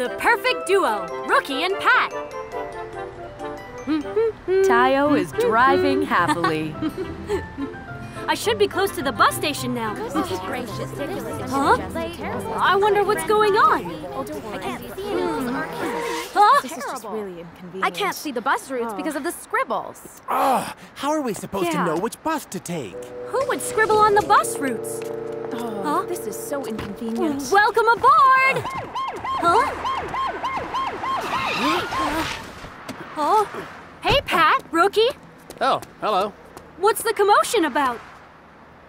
The perfect duo, Rookie and Pat. Tayo is driving happily. I should be close to the bus station now. Goodness gracious, ridiculous. Huh? I wonder what's going on. I can't see it. Hmm. Huh? This is just really inconvenient. I can't see the bus routes oh. because of the scribbles. Oh, how are we supposed Yeah. to know which bus to take? Who would scribble on the bus routes? Oh, Huh? this is so inconvenient. Welcome aboard! Ah. Huh? Oh, hey Pat, Rookie. Oh, hello. What's the commotion about?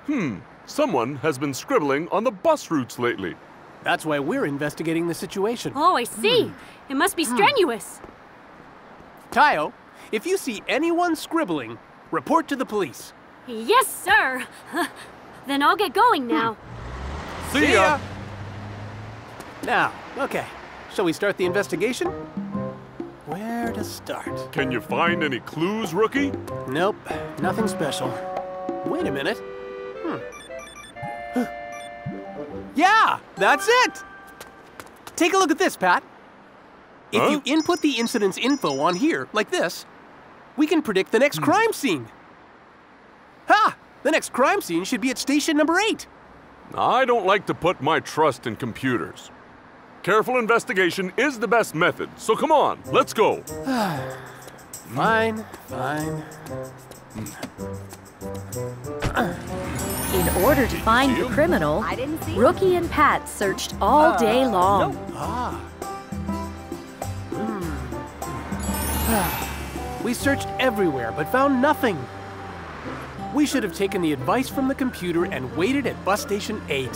Hmm, someone has been scribbling on the bus routes lately. That's why we're investigating the situation. Oh, I see. It must be strenuous. Tayo, if you see anyone scribbling, report to the police. Yes, sir. then I'll get going now. See ya! Now, okay. Shall we start the investigation? Where to start? Can you find any clues, rookie? Nope, nothing special. Wait a minute. Hmm. yeah, that's it! Take a look at this, Pat. If Huh? you input the incident's info on here, like this, we can predict the next crime scene. Ha! The next crime scene should be at station number eight. I don't like to put my trust in computers. Careful investigation is the best method, so come on, let's go. Fine, fine. In order to find the criminal, I didn't see Rookie and Pat searched all ah, day long. Ah. Hmm. We searched everywhere but found nothing. We should have taken the advice from the computer and waited at bus station 8.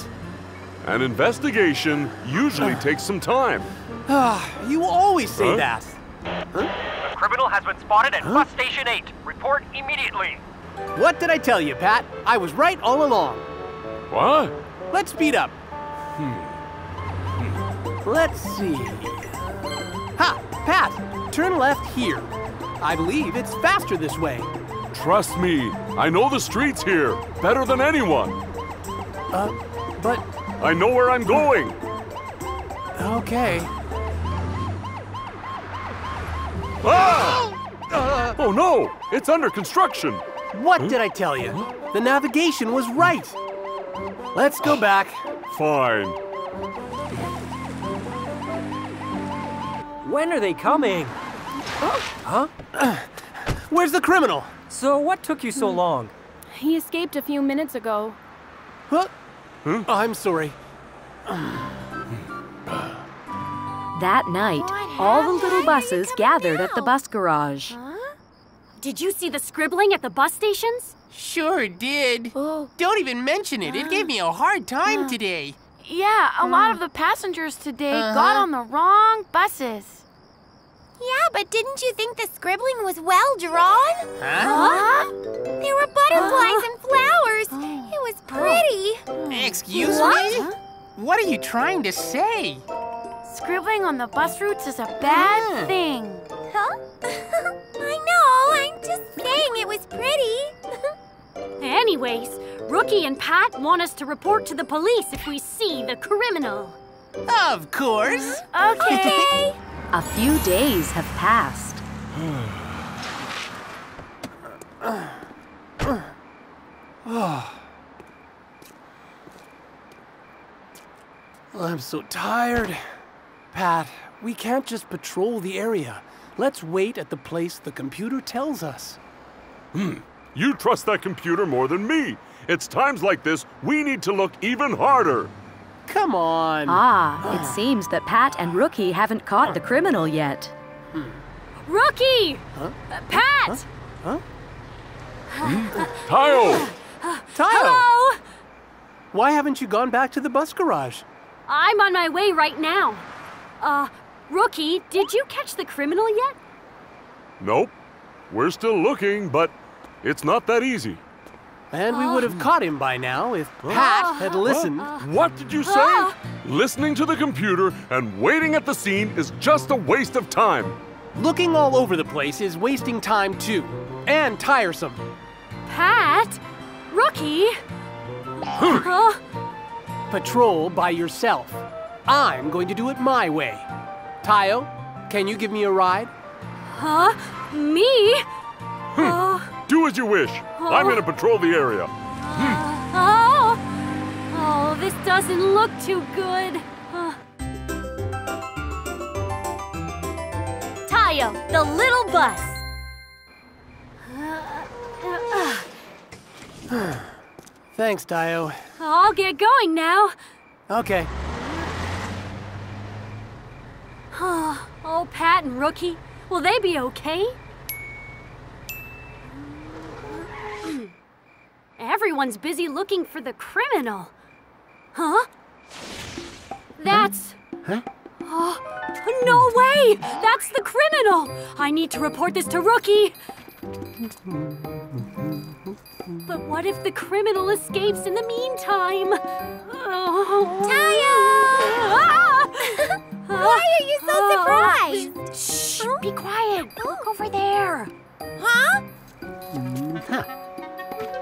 An investigation usually takes some time. Ah, you always say Huh? that. The criminal has been spotted at bus station 8. Report immediately. What did I tell you, Pat? I was right all along. What? Let's speed up. Hmm. Hmm. Let's see. Ha! Pat, turn left here. I believe it's faster this way. Trust me, I know the streets here better than anyone. Uh, but, I know where I'm going. okay. Ah! oh no, it's under construction. What did I tell you? The navigation was right. Let's go back. Fine. When are they coming? Huh? Huh? Where's the criminal? So what took you so long? He escaped a few minutes ago. Huh? Oh, I'm sorry. That night, all the little buses gathered at the bus garage. Did you see the scribbling at the bus stations? Sure did. Oh. Don't even mention it. It gave me a hard time uh. today. Yeah, a hmm. lot of the passengers today uh-huh. got on the wrong buses. Yeah, but didn't you think the scribbling was well drawn? Huh? There were butterflies and flowers. Oh. It was pretty. Excuse me? What are you trying to say? Scribbling on the bus routes is a bad thing. Huh? I know. I'm just saying it was pretty. Anyways, Rookie and Pat want us to report to the police if we see the criminal. Of course. Okay. A few days have passed. I'm so tired. Pat, we can't just patrol the area. Let's wait at the place the computer tells us. Hmm. You trust that computer more than me. It's times like this we need to look even harder. Come on. Ah, it seems that Pat and Rookie haven't caught the criminal yet. Rookie! Uh, Pat! Tayo! Tayo, Hello! why haven't you gone back to the bus garage? I'm on my way right now. Uh, Rookie, did you catch the criminal yet? Nope. We're still looking, but it's not that easy. And we would have uh. caught him by now if Pat uh. had listened. What did you say? Uh. Listening to the computer and waiting at the scene is just a waste of time. Looking all over the place is wasting time too, and tiresome. Pat? Rookie? Huh? Patrol by yourself. I'm going to do it my way. Tayo, can you give me a ride? Huh? Me? Hmm. Uh, Do as you wish. I'm gonna patrol the area. oh. Oh, this doesn't look too good. Uh. Tayo, the little bus. Uh, uh, hmm. Thanks, Dio. I'll get going now. Okay. Oh, Pat and Rookie, will they be okay? Everyone's busy looking for the criminal. Huh? That's. Huh? Oh, no way! That's the criminal! I need to report this to Rookie! But what if the criminal escapes in the meantime? Oh. Tayo! Why are you so surprised? Shh! Be quiet! Look over there! Huh? Mm-hmm.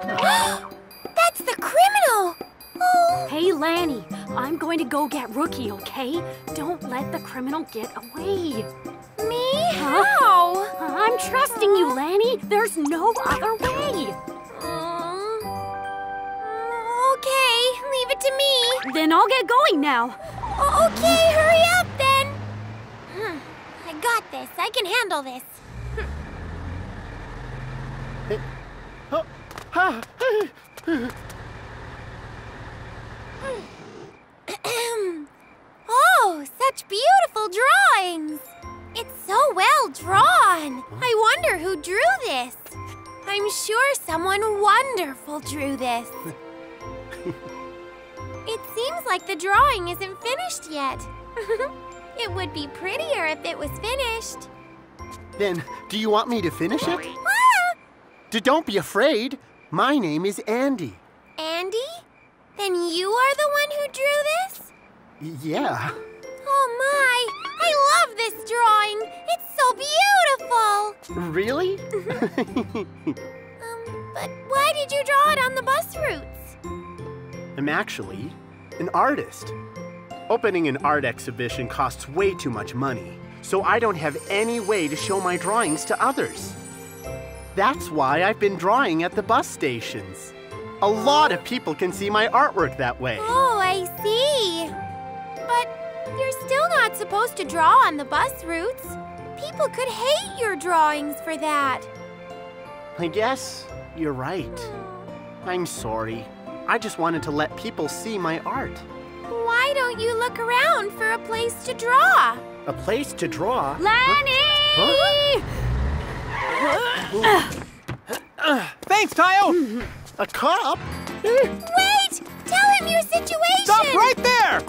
That's the criminal! Oh, Hey, Lani, I'm going to go get Rookie, okay? Don't let the criminal get away. me? Huh? How? I'm trusting you, Lani. There's no other way. Then I'll get going now. O- Okay, hurry up then. Hmm, I got this. I can handle this. oh, such beautiful drawings. It's so well drawn. I wonder who drew this. I'm sure someone wonderful drew this. It seems like the drawing isn't finished yet. it would be prettier if it was finished. Then, do you want me to finish it? Ah! Don't be afraid. My name is Andy. Andy? Then you are the one who drew this? Yeah. Oh my! I love this drawing! It's so beautiful! Really? Um, but why did you draw it on the bus routes? I'm actually an artist. Opening an art exhibition costs way too much money, so I don't have any way to show my drawings to others. That's why I've been drawing at the bus stations. A lot of people can see my artwork that way. Oh, I see. But you're still not supposed to draw on the bus routes. People could hate your drawings for that. I guess you're right. Hmm. I'm sorry. I just wanted to let people see my art. Why don't you look around for a place to draw? A place to draw. Lani! Thanks, Tayo! A cop? Wait! Tell him your situation! Stop right there!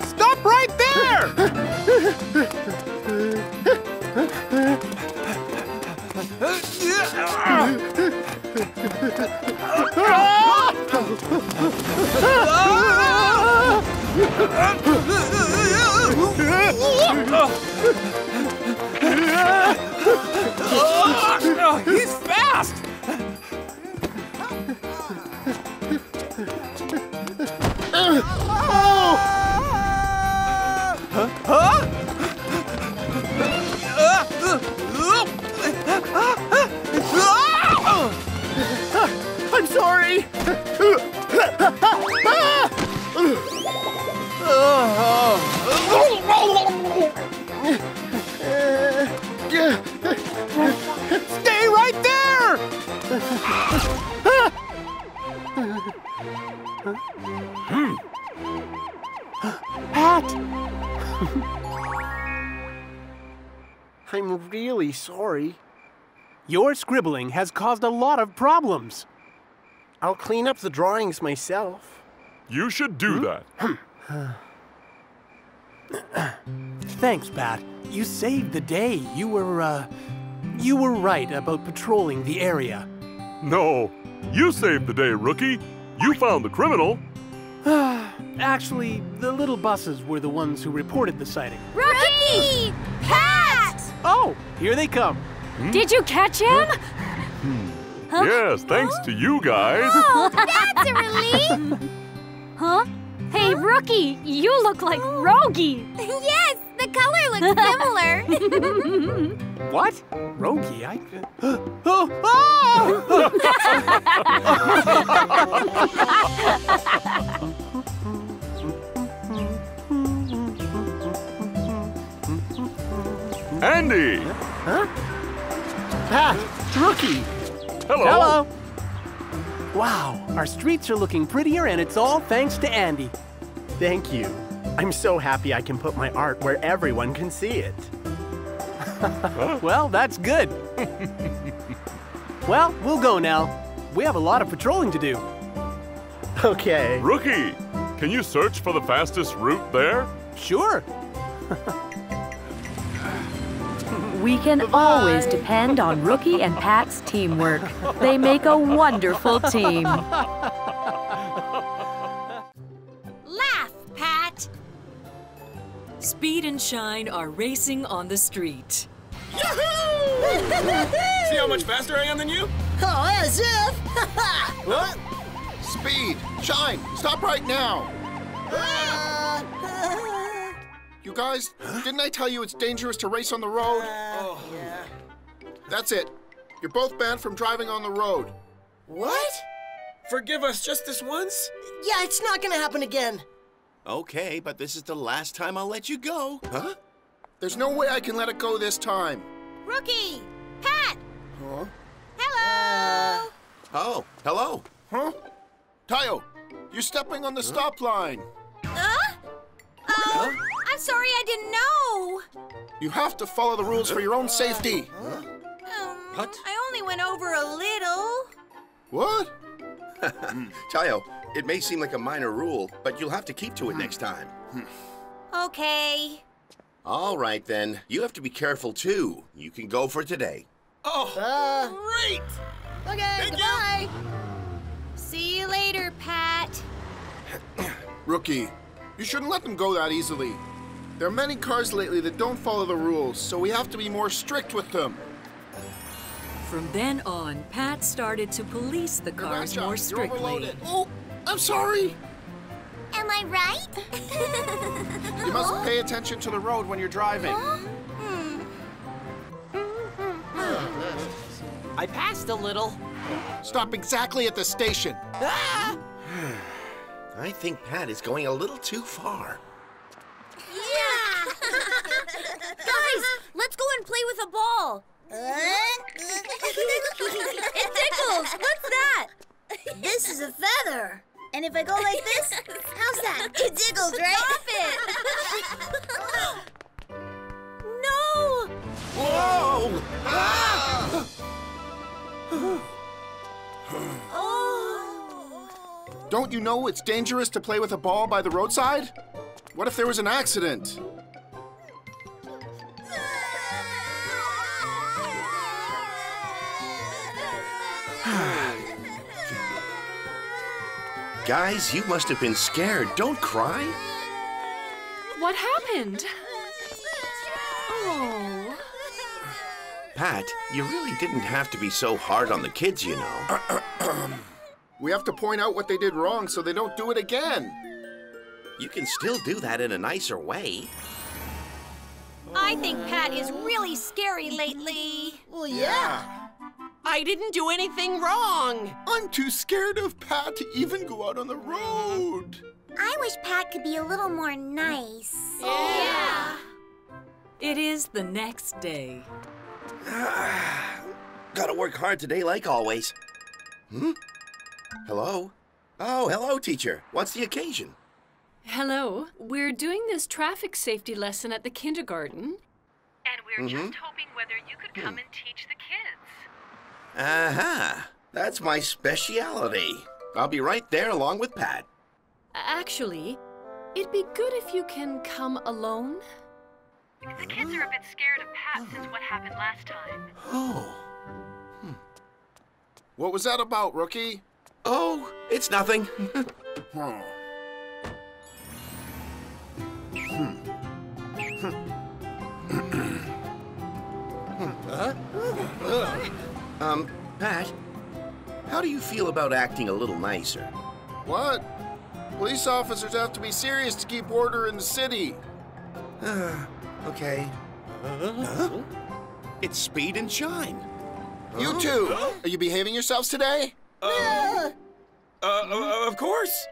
Stop right there! I'm really sorry. Your scribbling has caused a lot of problems. I'll clean up the drawings myself. You should do that. Thanks, Pat. You saved the day. You were, uh, you were right about patrolling the area. No, you saved the day, rookie. You found the criminal. Actually, the little buses were the ones who reported the sighting. Rookie! Pat! Oh, here they come. Hmm? Did you catch him? Hmm. Yes, thanks to you guys. Oh, that's a relief! Huh? Hey, Rookie, you look like oh. Rogi. yes, the color looks similar. What? Rogi, I. oh! oh! Andy! Huh? Pat, Rookie. Hello. Hello. Wow, our streets are looking prettier, and it's all thanks to Andy. Thank you. I'm so happy I can put my art where everyone can see it. well, that's good. well, we'll go now. We have a lot of patrolling to do. Okay. Rookie, can you search for the fastest route there? Sure. We can always depend on Rookie and Pat's teamwork. They make a wonderful team. Laugh, Pat. Speed and Shine are racing on the street. See how much faster I am than you? Oh, as if! what? Speed! Shine! Stop right now! Uh, You guys, didn't I tell you it's dangerous to race on the road? oh. Yeah. That's it. You're both banned from driving on the road. What? Forgive us just this once? Yeah, it's not gonna happen again. Okay, but this is the last time I'll let you go. Huh? There's no way I can let it go this time. Rookie! Pat! Huh? Hello! Uh, oh, hello. Huh? Tayo, you're stepping on the stop line. Huh? Oh, I'm sorry I didn't know. You have to follow the rules for your own safety. Um, What? I only went over a little. What? Tayo, it may seem like a minor rule, but you'll have to keep to it next time. Okay. All right, then. You have to be careful, too. You can go for today. Oh, Uh, great! okay, Thank goodbye. See you later, Pat. Rookie, you shouldn't let them go that easily. There are many cars lately that don't follow the rules, so we have to be more strict with them. From then on, Pat started to police the cars Natasha, more strictly. Oh, I'm sorry. Am I right? You must pay attention to the road when you're driving. Hmm. I passed a little. Stop exactly at the station. Ah! I think Pat is going a little too far. Yeah! Guys, let's go and play with a ball. it tickles. What's that? This is a feather. And if I go like this, how's that? It tickles, right? Stop it! no! Whoa! Ah! Oh. Don't you know it's dangerous to play with a ball by the roadside? What if there was an accident? Guys, you must have been scared. Don't cry. What happened? Oh. Pat, you really didn't have to be so hard on the kids, you know. We have to point out what they did wrong so they don't do it again. You can still do that in a nicer way. I think Pat is really scary lately. Well, yeah. I didn't do anything wrong. I'm too scared of Pat to even go out on the road. I wish Pat could be a little more nice. Yeah. It is the next day. Gotta work hard today, like always. Hmm? Hello? Oh, hello, teacher. What's the occasion? Hello. We're doing this traffic safety lesson at the kindergarten. And we're Mhm. just hoping whether you could come and teach the kids. Aha! That's my speciality. I'll be right there along with Pat. Actually, it'd be good if you can come alone. The kids are a bit scared of Pat since what happened last time. Oh. Hmm. What was that about, rookie? Oh, it's nothing. Hmm. Um, Pat, how do you feel about acting a little nicer? What? Police officers have to be serious to keep order in the city. okay. Huh? It's speed and shine. You two, are you behaving yourselves today? Uh, uh, of course.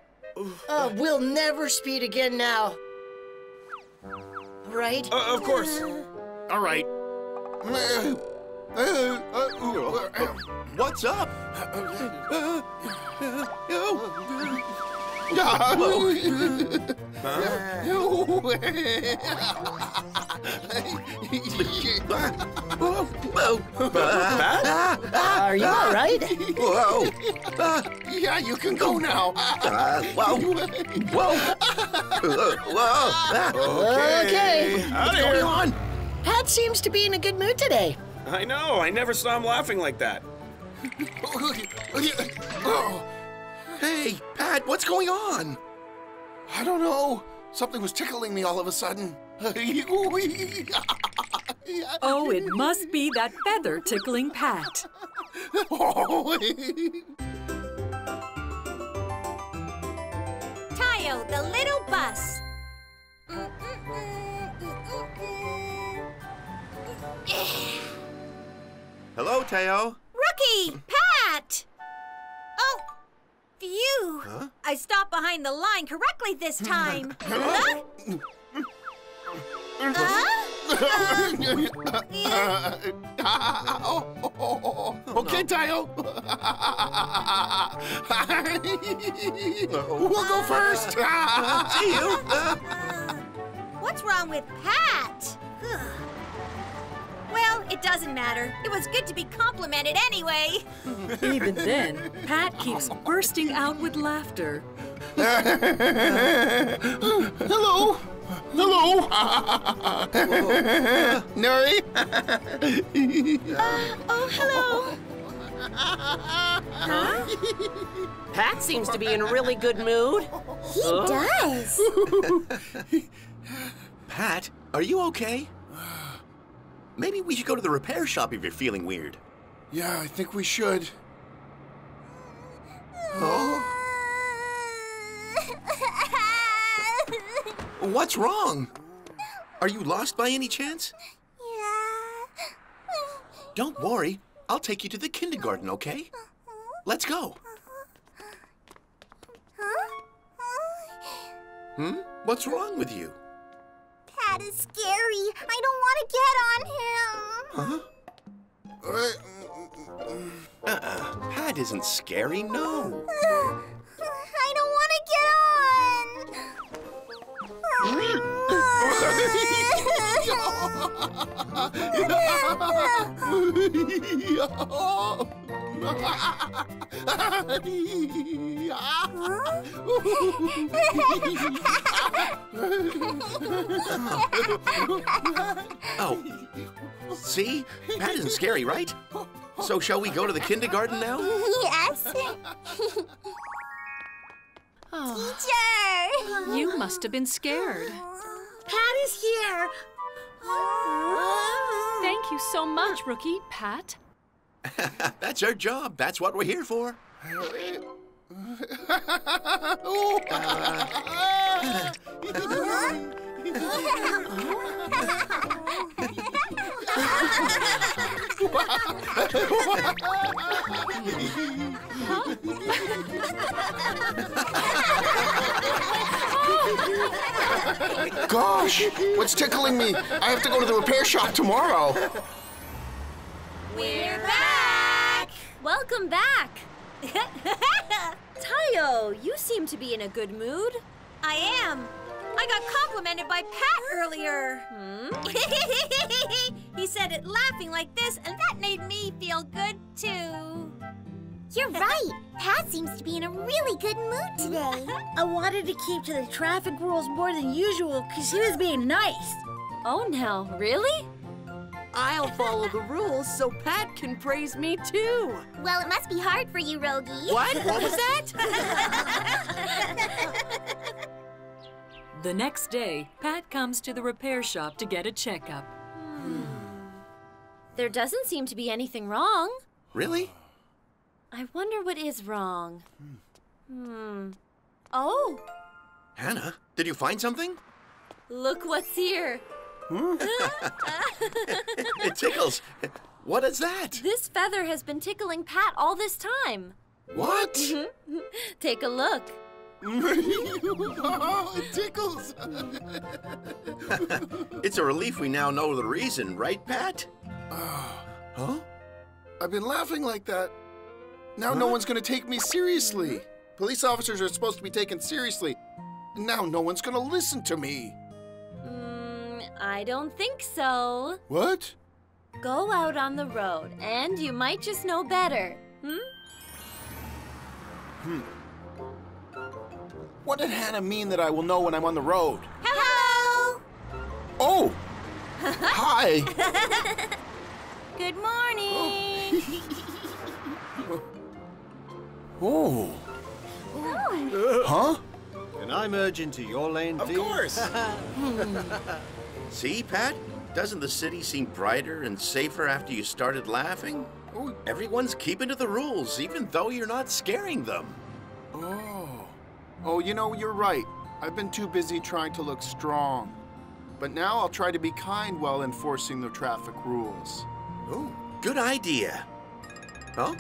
Uh, we'll never speed again now. Right? Uh, of course. All right. What's up? Are you all right? Whoa. yeah, you can go now. Uh, whoa. Whoa. Whoa. Okay. Out What's going on? Pat seems to be in a good mood today. I know. I never saw him laughing like that. Hey, Pat, what's going on? I don't know. Something was tickling me all of a sudden. Oh, it must be that feather tickling Pat. Tayo, the little bus. Hello, Teo. Rookie! Pat! Oh, phew. Huh? I stopped behind the line correctly this hmm. time. huh? okay, oh, Tayo. we'll go first. See you. Uh, what's wrong with Pat? Well, it doesn't matter. It was good to be complimented anyway. Even then, Pat keeps bursting out with laughter. Hello. Hello. Nuri. Uh, oh, hello. Huh? Pat seems to be in a really good mood. He does. Pat, are you okay? Maybe we should go to the repair shop if you're feeling weird. Yeah, I think we should. What's wrong? Are you lost by any chance? Yeah. Don't worry. I'll take you to the kindergarten, okay? Let's go. Hmm? What's wrong with you? Pat is scary. I don't want to get on him. Huh? Uh-uh. Pat isn't scary, no. I don't want to get Oh. Oh, see? Pat isn't scary, right? So shall we go to the kindergarten now? yes. Teacher. You must have been scared. Pat is here. Thank you so much, Rookie. Pat? That's our job. That's what we're here for. Gosh, what's tickling me? I have to go to the repair shop tomorrow. Welcome back. Tayo, you seem to be in a good mood. I am. I got complimented by Pat earlier. Hmm? he said it laughing like this, and that made me feel good too. You're right. Pat seems to be in a really good mood today. I wanted to keep to the traffic rules more than usual because he was being nice. Oh, now, really? I'll follow the rules so Pat can praise me too. Well, it must be hard for you, Rogi. What? What was that? The next day, Pat comes to the repair shop to get a checkup. There doesn't seem to be anything wrong. Really? I wonder what is wrong. Hmm. Oh, Hannah, did you find something? look what's here. It tickles. What is that? This feather has been tickling Pat all this time. What? Take a look. it tickles. It's a relief we now know the reason, right, Pat? Ah. huh? I've been laughing like that. Now no one's gonna take me seriously. Police officers are supposed to be taken seriously. Now no one's gonna listen to me. I don't think so. What? Go out on the road, and you might just know better. Hmm? Hmm. What did Hannah mean that I will know when I'm on the road? Hello! Oh! Hi! Good morning! Oh! Oh. Huh? Can I merge into your lane, Of course. See, Pat? Doesn't the city seem brighter and safer after you started laughing? Everyone's keeping to the rules, even though you're not scaring them. Oh. Oh, you know, you're right. I've been too busy trying to look strong. But now I'll try to be kind while enforcing the traffic rules. Oh, good idea. Oh?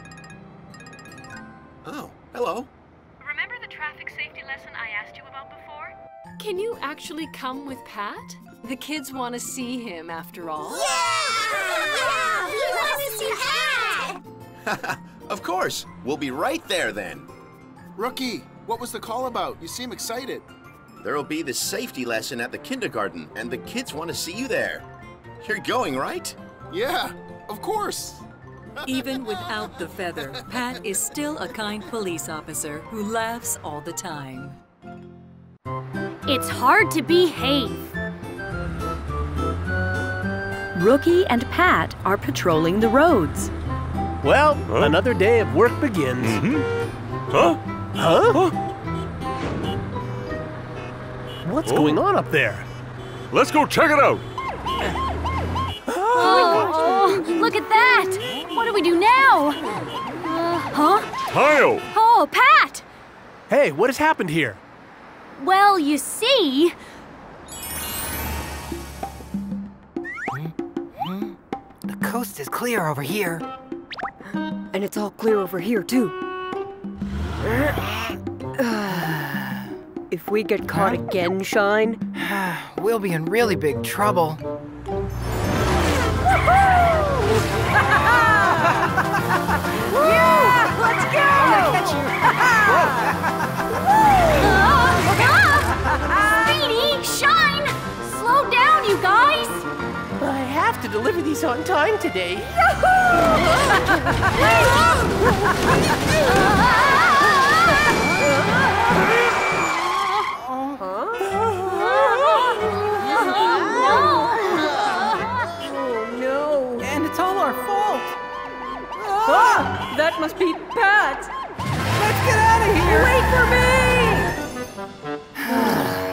Oh, hello. Remember the traffic safety lesson I asked you about before? Can you actually come with Pat? The kids want to see him after all. Yeah! We want to see Pat! of course. We'll be right there then. Rookie, what was the call about? You seem excited. There'll be the safety lesson at the kindergarten, and the kids want to see you there. You're going, right? Yeah, of course. Even without the feather, Pat is still a kind police officer who laughs all the time. It's hard to behave. Rookie and Pat are patrolling the roads. Well, another day of work begins. Huh? Huh? What's Oh. going on up there? Let's go check it out. Oh, look at that! What do we do now? Uh, huh? Kyle! Oh, Pat! Hey, what has happened here? Well, you see, coast is clear over here. And it's all clear over here, too. If we get caught again, Shine, We'll be in really big trouble. To on time today. Oh no! And it's all our fault. Ah! That must be Pat! Let's get out of here! Wait for me!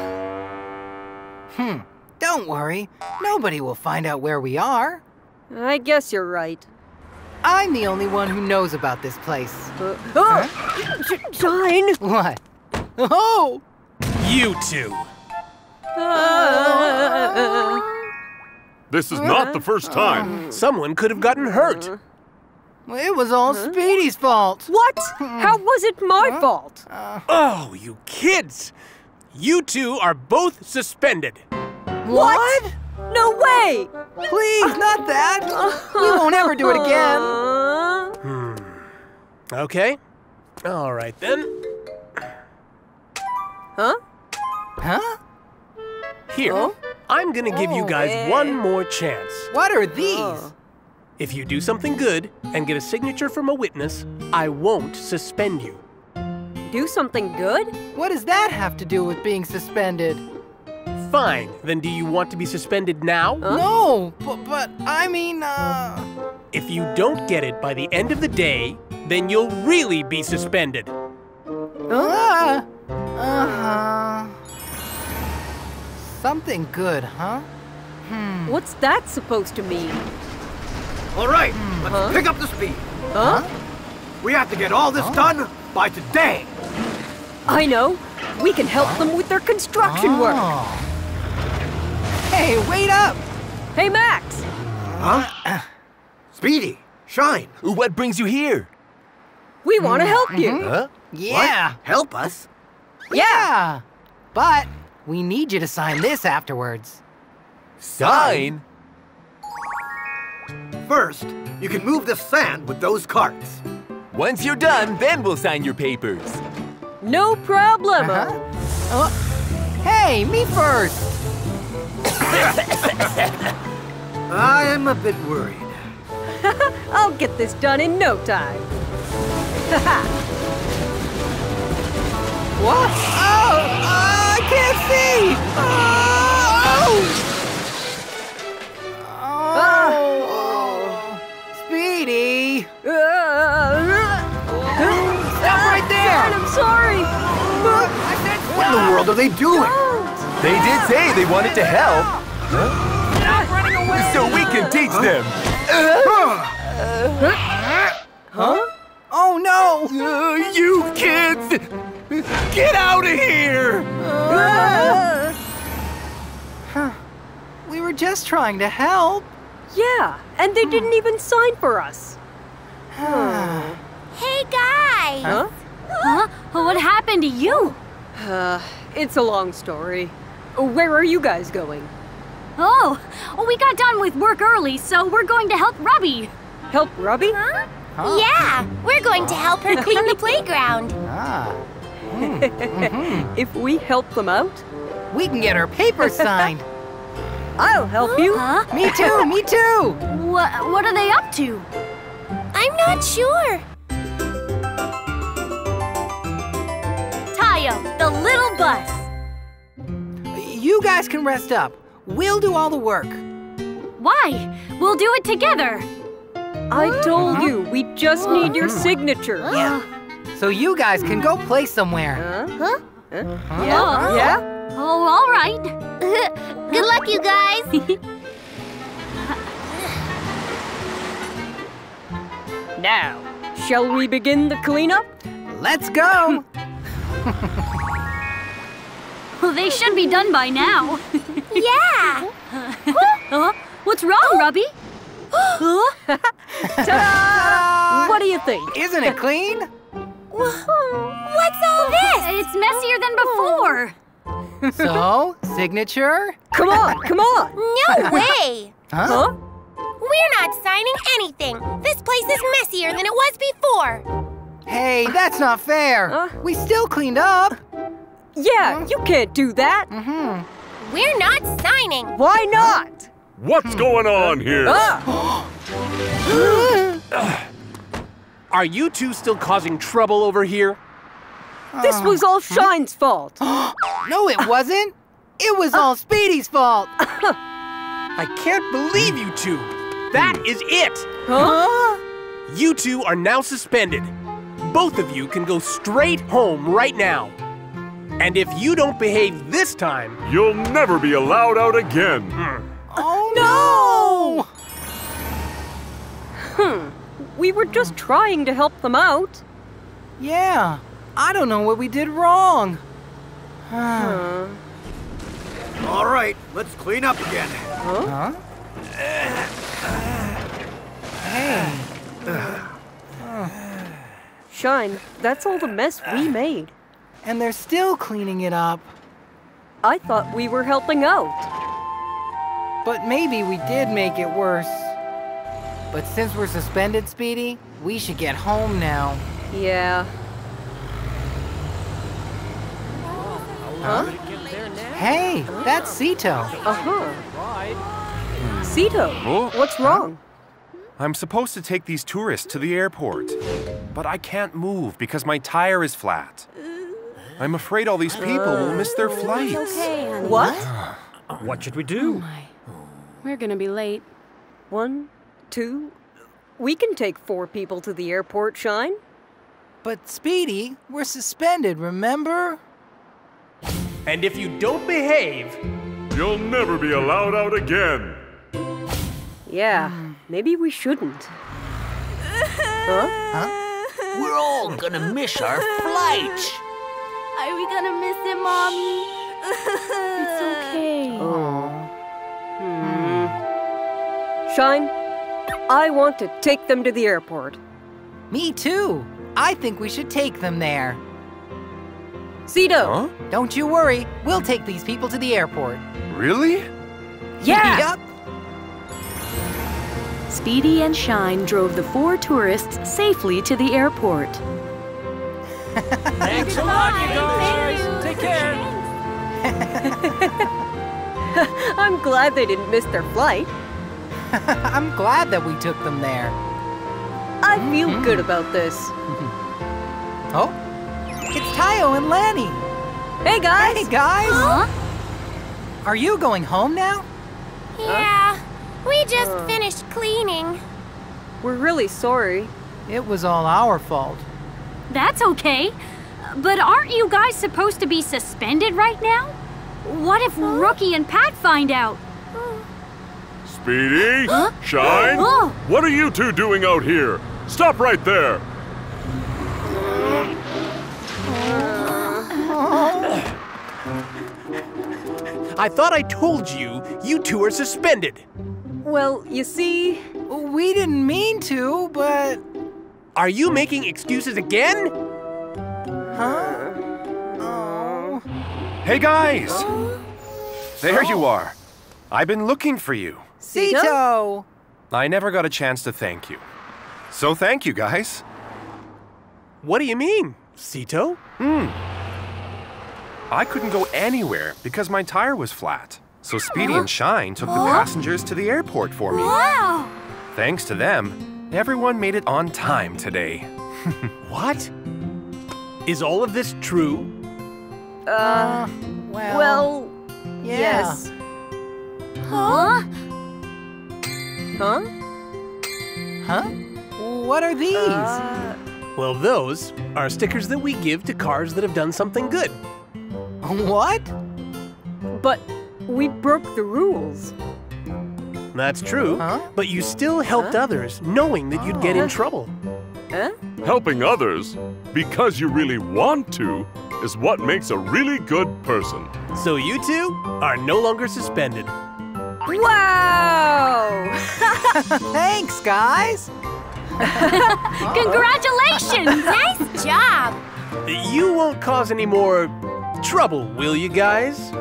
Hmm. Don't worry. Nobody will find out where we are. For me! I guess you're right. I'm the only one who knows about this place. Uh, oh! Sh- Shine! What? Oh! You two. This is not the first time. Someone could have gotten hurt. It was all Speedy's fault. What? How was it my fault? Oh, you kids! You two are both suspended. What? No way! Please, not that. We won't ever do it again. Hmm. Okay. All right then. Huh? Huh? Here. I'm gonna give you guys Oh, one eh. more chance. What are these? Oh. If you do something good and get a signature from a witness, I won't suspend you. Do something good? What does that have to do with being suspended? Fine. Then do you want to be suspended now? No, but, but I mean, uh. If you don't get it by the end of the day, then you'll really be suspended. Uh, uh-huh. Something good, huh? Hmm. What's that supposed to mean? All right, let's Huh? pick up the speed. Huh? We have to get all this done by today. I know. We can help them with their construction work. Hey, wait up! Hey, Max! Huh? Speedy, Shine. What brings you here? We want to help you. Mm-hmm. Huh? Yeah. What? Help us? Yeah. But we need you to sign this afterwards. Sign? First, you can move the sand with those carts. Once you're done, then we'll sign your papers. No problem. Uh-huh. Oh, hey, me first. I am a bit worried. I'll get this done in no time. what? Oh, oh, I can't see. Oh, oh. oh. Speedy. Stop right there. Dad, I'm sorry. What in the world are they doing? They did say they wanted to help. Stop running away. So we can teach them. Huh? Oh no! Uh, you kids! Get out of here! Huh. We were just trying to help. Yeah, and they didn't even sign for us. Hey, guys! Huh? Huh? What happened to you? Uh, it's a long story. Where are you guys going? Oh, well, we got done with work early, so we're going to help Robbie. Help Robbie? Huh? Yeah, we're going to help her clean the playground. Ah. Mm. Mm-hmm. if we help them out, we can get her papers signed. I'll help you. Huh? Me too, me too. What, what are they up to? I'm not sure. Tayo, the little bus. You guys can rest up. We'll do all the work. Why? We'll do it together. I told you, we just need your signature. Yeah. So you guys can go play somewhere. Huh? Yeah? Yeah? Oh, all right. Good luck, you guys. now, shall we begin the cleanup? Let's go. well, they should be done by now. yeah. uh, what's wrong, Robbie? Ta-da! What do you think? Isn't it clean? What's all this? It's messier than before. So, signature? Come on, come on. No way. Huh? huh? We're not signing anything. This place is messier than it was before. Hey, that's not fair. Huh? We still cleaned up. Yeah, you can't do that. Mm-hmm. We're not signing. Why not? What's going on here? Ah. Are you two still causing trouble over here? This was all Shine's fault. no, it wasn't. It was all Speedy's fault. I can't believe you two. That is it. Huh? You two are now suspended. Both of you can go straight home right now. And if you don't behave this time, you'll never be allowed out again. Oh no! Hmm. We were just trying to help them out. Yeah. I don't know what we did wrong. huh. All right, let's clean up again. Huh? Hey. Shine, that's all the mess we made. And they're still cleaning it up. I thought we were helping out. But maybe we did make it worse. But since we're suspended, Speedy, we should get home now. Yeah. Huh? Hey, that's Cito. Uh-huh. Cito, Oh? what's wrong? I'm supposed to take these tourists to the airport, but I can't move because my tire is flat. I'm afraid all these people will miss their oh, flights. Okay, honey. What? What should we do? Oh, we're gonna be late. One, two. We can take four people to the airport, Shine. But Speedy, we're suspended, remember? and if you don't behave, You'll never be allowed out again. Yeah, maybe we shouldn't. Huh? Huh? We're all gonna miss our flight. Are we gonna miss him, Mommy? It's okay. Hmm. Shine, I want to take them to the airport. Me too. I think we should take them there. Cito! Don't you worry. We'll take these people to the airport. Really? Yeah! Yup. Speedy and Shine drove the four tourists safely to the airport. Thanks a lot, you guys. Take care. I'm glad they didn't miss their flight. I'm glad that we took them there. I feel mm-hmm. good about this. Oh, it's Tayo and Lani. Hey, guys! Hey, guys! Are you going home now? Yeah, we just finished cleaning. We're really sorry. It was all our fault. That's okay. But aren't you guys supposed to be suspended right now? What if Rookie and Pat find out? Speedy? Shine? Oh. What are you two doing out here? Stop right there! I thought I told you, you two are suspended. Well, you see, We didn't mean to, but. Are you making excuses again? Huh? Oh. Hey, guys! There you are. I've been looking for you. Cito! I never got a chance to thank you. So thank you, guys. What do you mean, Cito? Hmm. I couldn't go anywhere because my tire was flat. So Speedy and Shine took the passengers to the airport for me. Wow! Thanks to them, everyone made it on time today. What? Is all of this true? uh, Well. well, yeah. yes. Huh? Huh? Huh? What are these? Uh, Well, those are stickers that we give to cars that have done something good. what? but we broke the rules. That's true, Huh? but you still helped others knowing that you'd get in trouble. Huh? Helping others, because you really want to, is what makes a really good person. So you two are no longer suspended. Wow! Thanks, guys. Congratulations! Nice job. You won't cause any more trouble, will you guys?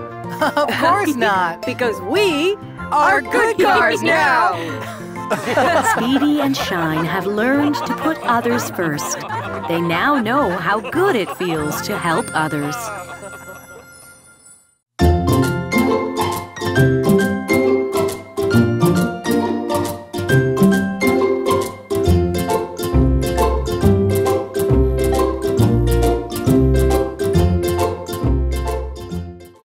of course not. because we are good cars now. Speedy and Shine have learned to put others first. They now know how good it feels to help others.